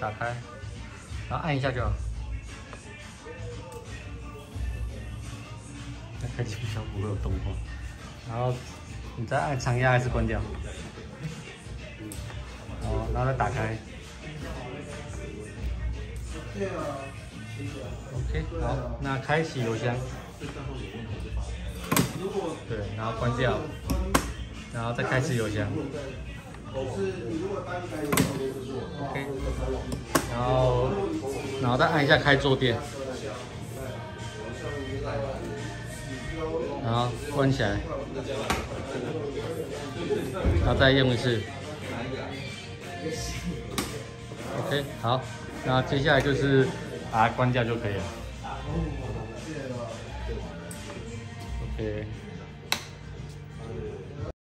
打开，然后按一下就好。那开机比较不会有动画，然后你再按长压还是关掉？哦，然后再打开。OK，好，那开启邮箱。对，然后关掉，然后再开启邮箱。OK，然后再按一下开坐垫，然后关起来，然后再用一次。OK，好，那接下来就是把它关掉就可以了。OK。